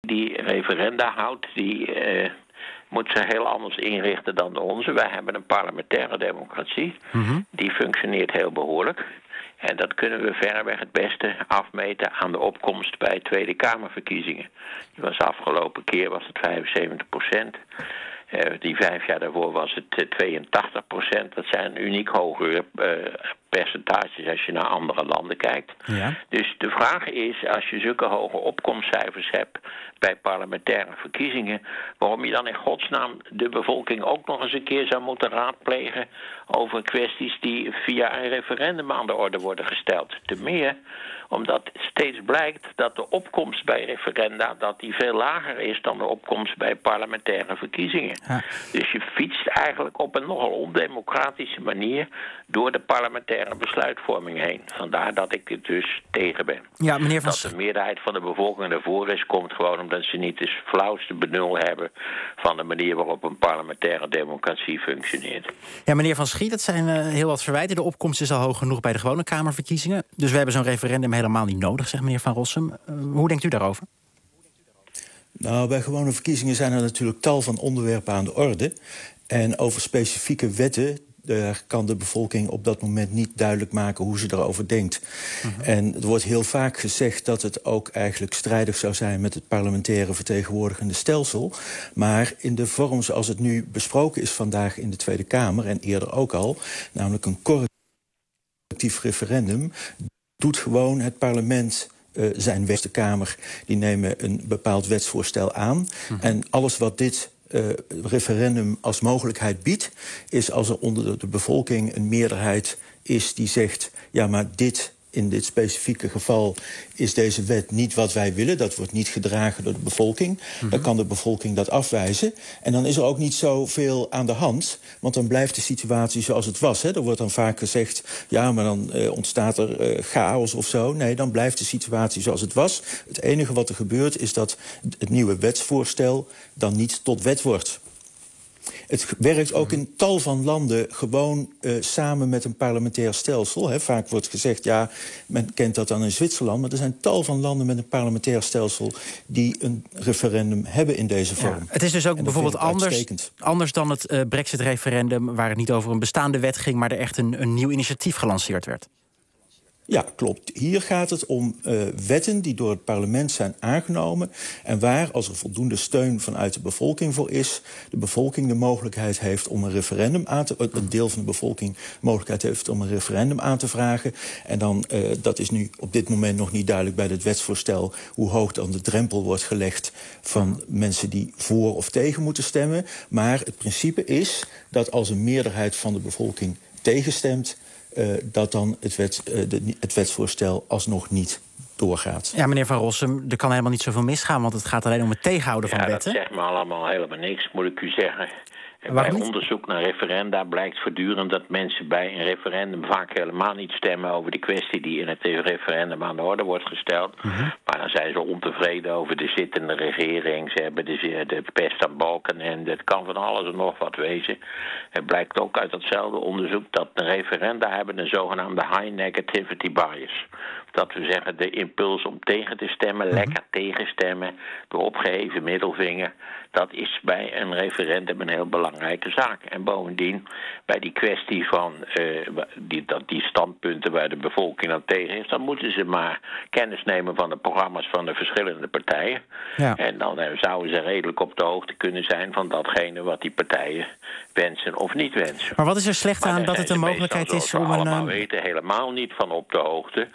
die referenda houdt, die uh, moet ze heel anders inrichten dan de onze. Wij hebben een parlementaire democratie. Mhm. Die functioneert heel behoorlijk. En dat kunnen we verreweg het beste afmeten aan de opkomst bij Tweede Kamerverkiezingen. Die was afgelopen keer was het 75 procent. Uh, die vijf jaar daarvoor was het 82 procent. Dat zijn uniek hogere uh, percentages als je naar andere landen kijkt. Ja. Dus de vraag is, als je zulke hoge opkomstcijfers hebt bij parlementaire verkiezingen, waarom je dan in godsnaam de bevolking ook nog eens een keer zou moeten raadplegen over kwesties die via een referendum aan de orde worden gesteld. Te meer omdat steeds blijkt dat de opkomst bij referenda dat die veel lager is dan de opkomst bij parlementaire verkiezingen. Ja. Dus je fietst eigenlijk op een nogal ondemocratische manier door de parlementaire besluitvorming heen. Vandaar dat ik het dus tegen ben. Ja, meneer Van Dat de meerderheid van de bevolking ervoor is, komt gewoon omdat ze niet het flauwste benul hebben van de manier waarop een parlementaire democratie functioneert. Ja, meneer Van Schiet, dat zijn uh, heel wat verwijten. De opkomst is al hoog genoeg bij de gewone Kamerverkiezingen. Dus we hebben zo'n referendum helemaal niet nodig, zegt meneer Van Rossum. Uh, hoe denkt u daarover? Nou, bij gewone verkiezingen zijn er natuurlijk tal van onderwerpen aan de orde. En over specifieke wetten daar kan de bevolking op dat moment niet duidelijk maken hoe ze erover denkt. Uh -huh. En er wordt heel vaak gezegd dat het ook eigenlijk strijdig zou zijn met het parlementaire vertegenwoordigende stelsel. Maar in de vorm zoals het nu besproken is vandaag in de Tweede Kamer en eerder ook al, namelijk een correctief referendum, doet gewoon het parlement uh, zijn Westen Kamer. Die nemen een bepaald wetsvoorstel aan. Uh -huh. En alles wat dit uh, referendum als mogelijkheid biedt, is als er onder de, de bevolking een meerderheid is die zegt: ja, maar dit. In dit specifieke geval is deze wet niet wat wij willen. Dat wordt niet gedragen door de bevolking. Mm -hmm. Dan kan de bevolking dat afwijzen. En dan is er ook niet zoveel aan de hand. Want dan blijft de situatie zoals het was. Hè. Er wordt dan vaak gezegd... ja, maar dan uh, ontstaat er uh, chaos of zo. Nee, dan blijft de situatie zoals het was. Het enige wat er gebeurt is dat het nieuwe wetsvoorstel... dan niet tot wet wordt. Het werkt ook in tal van landen gewoon uh, samen met een parlementair stelsel. Hè. Vaak wordt gezegd, ja, men kent dat dan in Zwitserland... maar er zijn tal van landen met een parlementair stelsel... die een referendum hebben in deze vorm. Ja, het is dus ook bijvoorbeeld anders, anders dan het uh, brexit-referendum... waar het niet over een bestaande wet ging... maar er echt een, een nieuw initiatief gelanceerd werd. Ja, klopt. Hier gaat het om uh, wetten die door het parlement zijn aangenomen... en waar, als er voldoende steun vanuit de bevolking voor is... de bevolking de mogelijkheid heeft om een referendum aan te... een deel van de bevolking de mogelijkheid heeft om een referendum aan te vragen. En dan, uh, dat is nu op dit moment nog niet duidelijk bij het wetsvoorstel... hoe hoog dan de drempel wordt gelegd van mensen die voor of tegen moeten stemmen. Maar het principe is dat als een meerderheid van de bevolking tegenstemt... Uh, dat dan het, wet, uh, de, het wetsvoorstel alsnog niet doorgaat. Ja, meneer Van Rossum, er kan helemaal niet zoveel misgaan... want het gaat alleen om het tegenhouden van ja, wetten. dat zegt me allemaal helemaal niks, moet ik u zeggen. En bij onderzoek naar referenda blijkt voortdurend dat mensen bij een referendum vaak helemaal niet stemmen over de kwestie die in het referendum aan de orde wordt gesteld. Uh -huh. Maar dan zijn ze ontevreden over de zittende regering. Ze hebben de, de pest aan balken en het kan van alles en nog wat wezen. Het blijkt ook uit datzelfde onderzoek dat de referenda hebben een zogenaamde high negativity bias. Dat we zeggen de impuls om tegen te stemmen, -huh. lekker tegenstemmen, de opgeheven middelvinger. Dat is bij een referendum een heel belangrijke zaak. En bovendien, bij die kwestie van uh, die, dat die standpunten waar de bevolking dan tegen is, dan moeten ze maar kennis nemen van de programma's van de verschillende partijen. Ja. En dan uh, zouden ze redelijk op de hoogte kunnen zijn van datgene wat die partijen wensen of niet wensen. Maar wat is er slecht aan dat het een mogelijkheid is om een. allemaal een... weten helemaal niet van op de hoogte.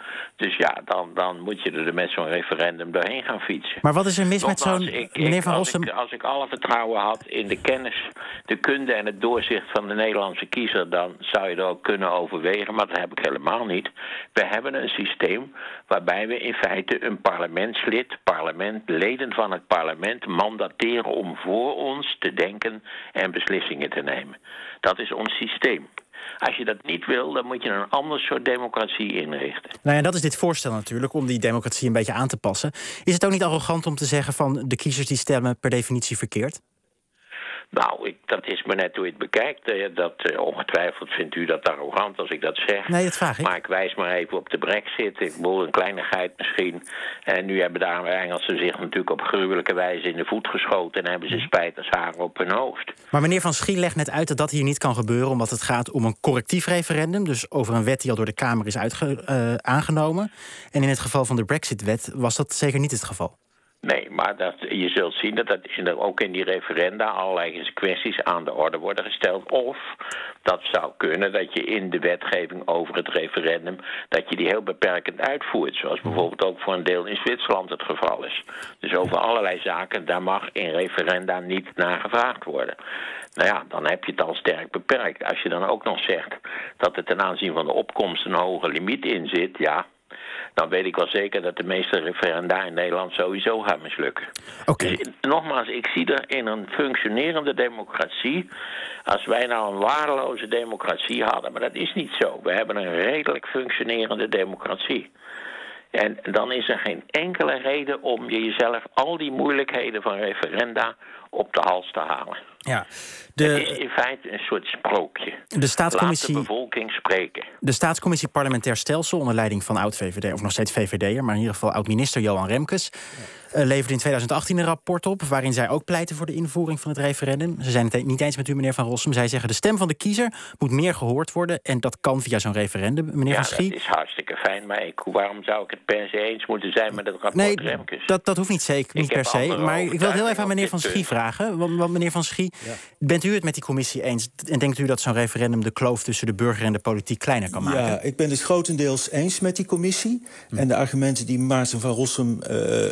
Dus ja, dan, dan moet je er met zo'n referendum doorheen gaan fietsen. Maar wat is er mis met zo'n... Meneer Van als Rossum... ik- Als ik alle vertrouwen had in de kennis, de kunde en het doorzicht van de Nederlandse kiezer, dan zou je er ook kunnen overwegen, maar dat heb ik helemaal niet. We hebben een systeem waarbij we in feite een parlementslid, parlement, leden van het parlement mandateren om voor ons te denken en beslissingen te nemen. Dat is ons systeem. Als je dat niet wil, dan moet je een ander soort democratie inrichten. Nou ja, dat is dit voorstel natuurlijk, om die democratie een beetje aan te passen. Is het ook niet arrogant om te zeggen van de kiezers die stemmen per definitie verkeerd? Nou, ik, dat is maar net hoe je het bekijkt. Eh, dat, uh, ongetwijfeld vindt u dat arrogant als ik dat zeg. Nee, dat vraag ik. Maar ik wijs maar even op de brexit. Ik bedoel, een kleinigheid misschien. En nu hebben daar Engelsen zich natuurlijk op gruwelijke wijze in de voet geschoten... en hebben ze spijt als haar op hun hoofd. Maar meneer Van Schie legt net uit dat dat hier niet kan gebeuren... omdat het gaat om een correctief referendum. Dus over een wet die al door de Kamer is uitge, uh, aangenomen. En in het geval van de brexit-wet was dat zeker niet het geval. Nee, maar dat, je zult zien dat, dat in, ook in die referenda allerlei kwesties aan de orde worden gesteld. Of dat zou kunnen dat je in de wetgeving over het referendum... dat je die heel beperkend uitvoert. Zoals bijvoorbeeld ook voor een deel in Zwitserland het geval is. Dus over allerlei zaken, daar mag in referenda niet naar gevraagd worden. Nou ja, dan heb je het al sterk beperkt. Als je dan ook nog zegt dat er ten aanzien van de opkomst een hoge limiet in zit... ja, dan weet ik wel zeker dat de meeste referenda in Nederland sowieso gaan mislukken. Oké. Dus, nogmaals, ik zie er in een functionerende democratie. Als wij nou een waardeloze democratie hadden, maar dat is niet zo. We hebben een redelijk functionerende democratie. En dan is er geen enkele reden om je jezelf al die moeilijkheden van referenda op de hals te halen. Ja, de, het is in feite een soort sprookje. De staatscommissie, Laat de bevolking spreken. De staatscommissie Parlementair Stelsel, onder leiding van oud-VVD, of nog steeds VVD'er, maar in ieder geval oud-minister Johan Remkes, uh, leverde in 2018 een rapport op waarin zij ook pleiten voor de invoering van het referendum. Ze zijn het niet eens met u, meneer Van Rossum. Zij zeggen de stem van de kiezer moet meer gehoord worden en dat kan via zo'n referendum. Meneer ja, Van Schie. dat is hartstikke fijn, maar ik, waarom zou ik het per se eens moeten zijn met het rapport nee, Remkes? Dat, dat hoeft niet zeker, niet per se. Maar ik wil heel even aan meneer Van Schie vragen. Want, want meneer Van Schie, ja. bent u het met die commissie eens? En denkt u dat zo'n referendum de kloof tussen de burger en de politiek kleiner kan maken? Ja, ik ben het grotendeels eens met die commissie. Hm. En de argumenten die Maarten van Rossum uh, uh,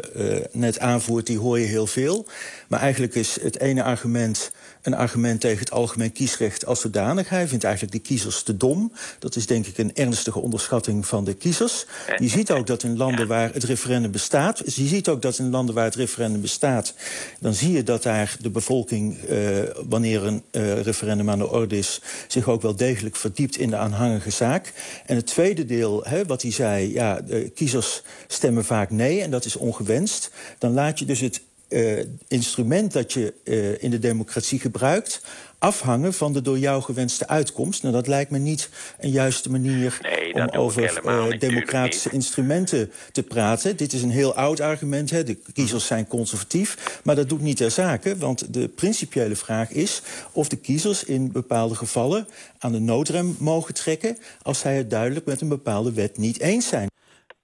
net aanvoert die hoor je heel veel. Maar eigenlijk is het ene argument een argument tegen het algemeen kiesrecht als zodanig. Hij vindt eigenlijk de kiezers te dom. Dat is denk ik een ernstige onderschatting van de kiezers. Je ziet ook dat in landen waar het referendum bestaat... je ziet ook dat in landen waar het referendum bestaat... dan zie je dat daar de bevolking, uh, wanneer een uh, referendum aan de orde is... zich ook wel degelijk verdiept in de aanhangige zaak. En het tweede deel, hè, wat hij zei... ja, de kiezers stemmen vaak nee en dat is ongewenst. Dan laat je dus het uh, instrument dat je in de democratie gebruikt afhangen van de door jou gewenste uitkomst. Nou, dat lijkt me niet een juiste manier nee, om over uh, democratische instrumenten te praten. Dit is een heel oud argument. Hè. De kiezers zijn conservatief. Maar dat doet niet ter zake, want de principiële vraag is... of de kiezers in bepaalde gevallen aan de noodrem mogen trekken... als zij het duidelijk met een bepaalde wet niet eens zijn.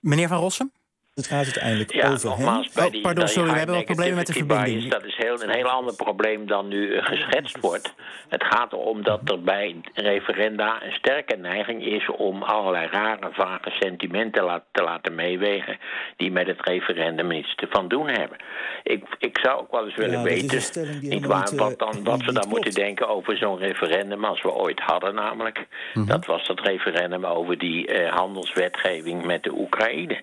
Meneer Van Rossum? Het gaat uiteindelijk ja, over nogmaals. Oh, die, pardon, sorry, we hebben wel problemen met de verbinding. Bias, dat is heel, een heel ander probleem dan nu uh, geschetst wordt. Het gaat erom dat er bij referenda een sterke neiging is... om allerlei rare, vage sentimenten te laten meewegen... die met het referendum iets te van doen hebben. Ik, ik zou ook wel eens willen ja, weten niet waar, niet, wat, dan, wat we dan klopt. moeten denken over zo'n referendum... als we ooit hadden namelijk. Mhm. Dat was dat referendum over die uh, handelswetgeving met de Oekraïne...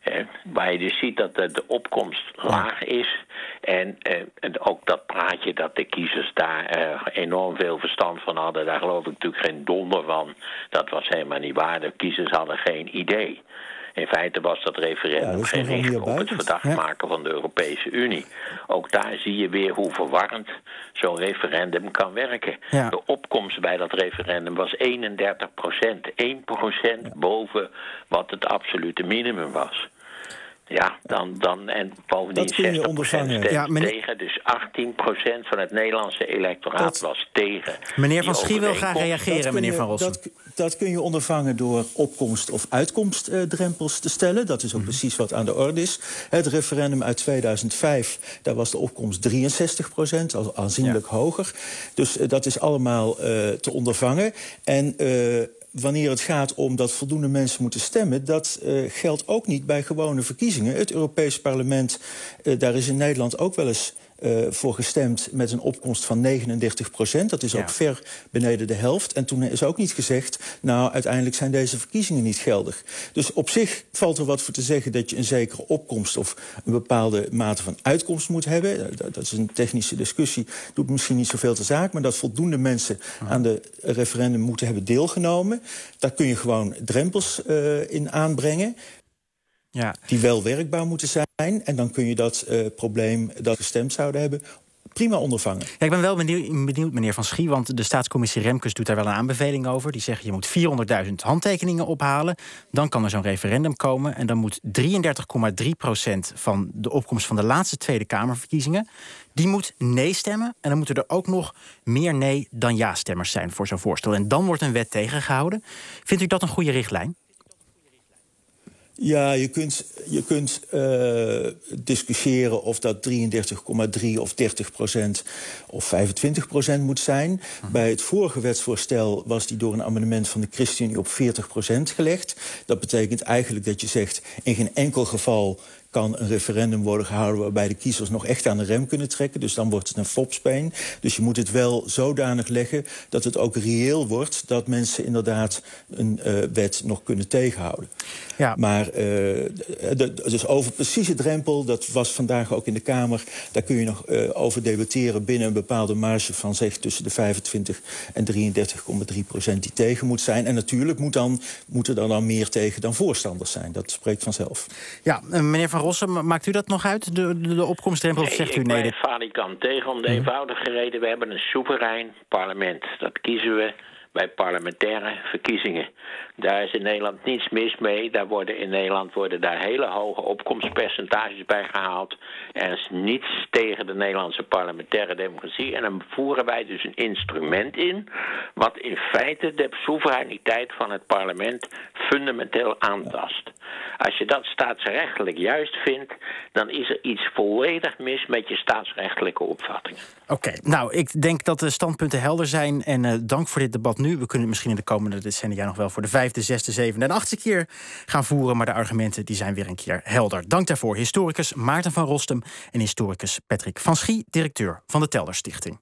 Eh, waar je dus ziet dat de, de opkomst laag is. En, eh, en, ook dat praatje dat de kiezers daar eh, enorm veel verstand van hadden, daar geloof ik natuurlijk geen donder van. Dat was helemaal niet waar. De kiezers hadden geen idee. In feite was dat referendum Ja, dat gericht op het verdacht Ja. maken van de Europese Unie. Ook daar zie je weer hoe verwarrend zo'n referendum kan werken. Ja. De opkomst bij dat referendum was 31 procent. 1 procent boven wat het absolute minimum was. Ja, dan, dan en bovendien Dat kun je 60 ondervangen. stemde Ja, meneer- tegen. Dus 18% van het Nederlandse electoraat Dat- was tegen. Meneer Van Schie wil graag reageren, meneer je- Van Rossum. Dat, dat kun je ondervangen door opkomst- of uitkomstdrempels te stellen. Dat Mhm. is ook precies wat aan de orde is. Het referendum uit 2005, daar was de opkomst 63 procent, al aanzienlijk hoger. Dus eh, dat is allemaal eh, te ondervangen. En eh, wanneer het gaat om dat voldoende mensen moeten stemmen... dat eh, geldt ook niet bij gewone verkiezingen. Het Europees Parlement, eh, daar is in Nederland ook wel eens... eh, voor gestemd met een opkomst van 39 procent. Dat is Ja. ook ver beneden de helft. En toen is ook niet gezegd... nou, uiteindelijk zijn deze verkiezingen niet geldig. Dus op zich valt er wat voor te zeggen... dat je een zekere opkomst of een bepaalde mate van uitkomst moet hebben. Eh, Dat dat is een technische discussie, doet misschien niet zoveel te zaak... maar dat voldoende mensen aan de referendum moeten hebben deelgenomen. Daar kun je gewoon drempels eh, in aanbrengen Ja. die wel werkbaar moeten zijn. En dan kun je dat eh, probleem dat gestemd zouden hebben prima ondervangen. Ja, ik ben wel benieuwd, meneer Van Schie, want de staatscommissie Remkes doet daar wel een aanbeveling over. Die zeggen je moet 400.000 handtekeningen ophalen. Dan kan er zo'n referendum komen. En dan moet 33,3 procent van de opkomst van de laatste Tweede Kamerverkiezingen. Die moet nee stemmen. En dan moeten er ook nog meer nee dan ja-stemmers zijn voor zo'n voorstel. En dan wordt een wet tegengehouden. Vindt u dat een goede richtlijn? Ja, je kunt, je kunt uh, discussiëren of dat 33,3 of 30 procent of 25 procent moet zijn. Mhm. Bij het vorige wetsvoorstel was die door een amendement van de ChristenUnie op 40 procent gelegd. Dat betekent eigenlijk dat je zegt, in geen enkel geval kan een referendum worden gehouden waarbij de kiezers nog echt aan de rem kunnen trekken. Dus dan wordt het een fopspeen. Dus je moet het wel zodanig leggen dat het ook reëel wordt dat mensen inderdaad een uh, wet nog kunnen tegenhouden. Ja. Maar uh, dus over precieze drempel, dat was vandaag ook in de Kamer. Daar kun je nog uh, over debatteren binnen een bepaalde marge van zeg tussen de 25 en 33,3 procent die tegen moet zijn. En natuurlijk moet dan, moeten er dan meer tegen dan voorstanders zijn. Dat spreekt vanzelf. Ja, meneer Van Rossum, maakt u dat nog uit, de, de, de opkomstdrempel? Nee, zegt u nee? Ik ben tegen om de mhm. eenvoudige reden... we hebben een soeverein parlement. Dat kiezen we bij parlementaire verkiezingen. Daar is in Nederland niets mis mee. Daar worden in Nederland worden daar hele hoge opkomstpercentages bij gehaald. Er is niets tegen de Nederlandse parlementaire democratie. En dan voeren wij dus een instrument in. wat in feite de soevereiniteit van het parlement fundamenteel aantast. Als je dat staatsrechtelijk juist vindt, dan is er iets volledig mis met je staatsrechtelijke opvattingen. Oké, nou, ik denk dat de standpunten helder zijn. En uh, dank voor dit debat nu. We kunnen het misschien in de komende decennia nog wel voor de vijfde, zesde, zevende en achtste keer gaan voeren. Maar de argumenten die zijn weer een keer helder. Dank daarvoor historicus Maarten van Rostem en historicus Patrick van Schie, directeur van de Telder Stichting.